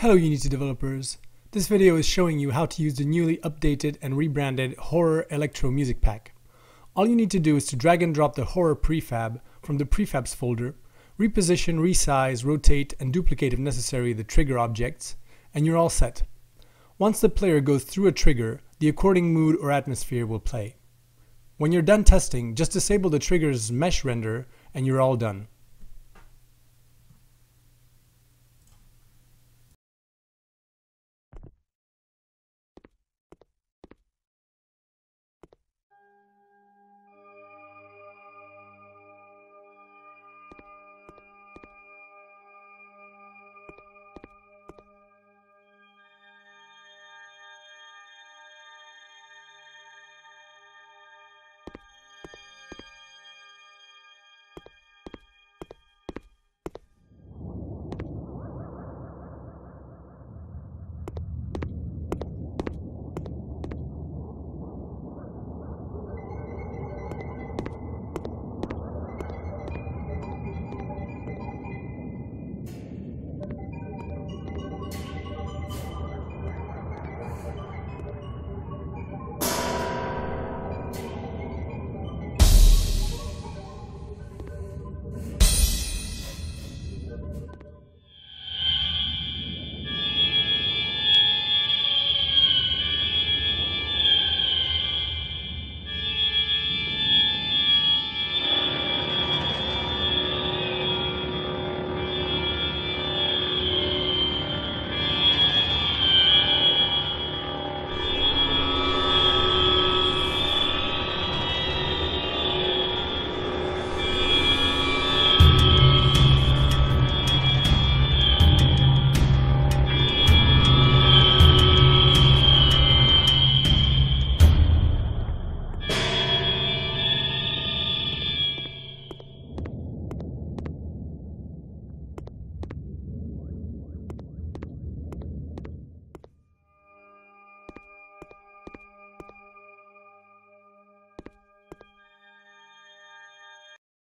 Hello Unity developers. This video is showing you how to use the newly updated and rebranded Horror Electro Music Pack. All you need to do is to drag and drop the Horror prefab from the prefabs folder, reposition, resize, rotate, and duplicate if necessary the trigger objects, and you're all set. Once the player goes through a trigger, the according mood or atmosphere will play. When you're done testing, just disable the trigger's mesh render and you're all done.